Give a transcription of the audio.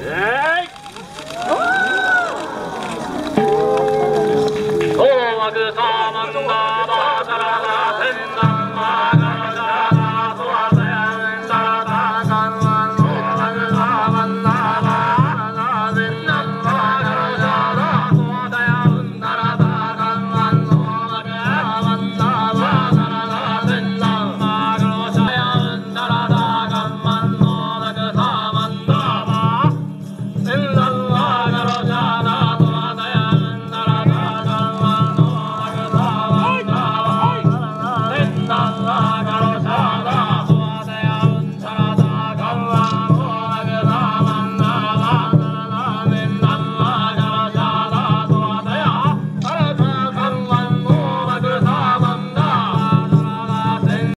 Yeah.